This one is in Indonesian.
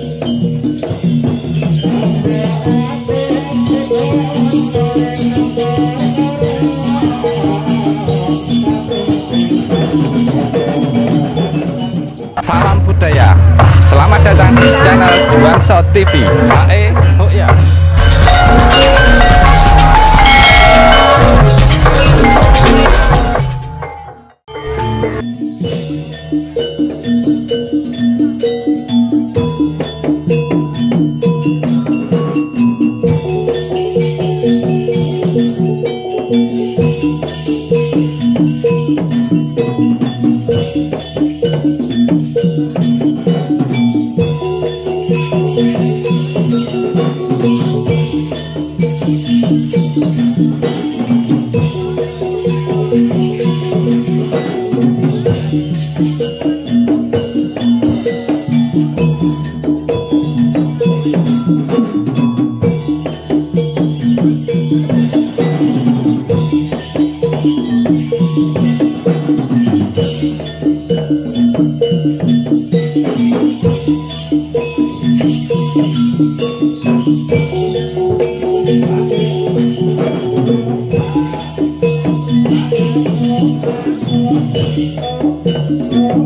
Salam budaya. Selamat datang di channel Juanso TV.